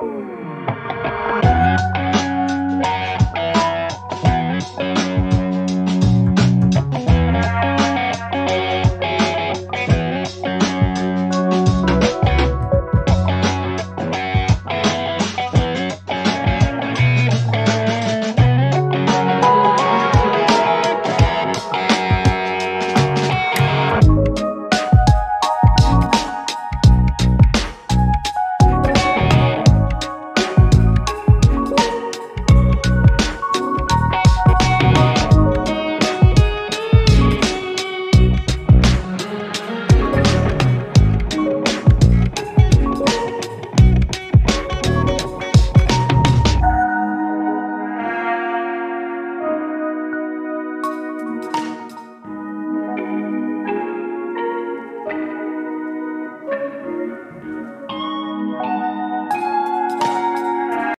Oh.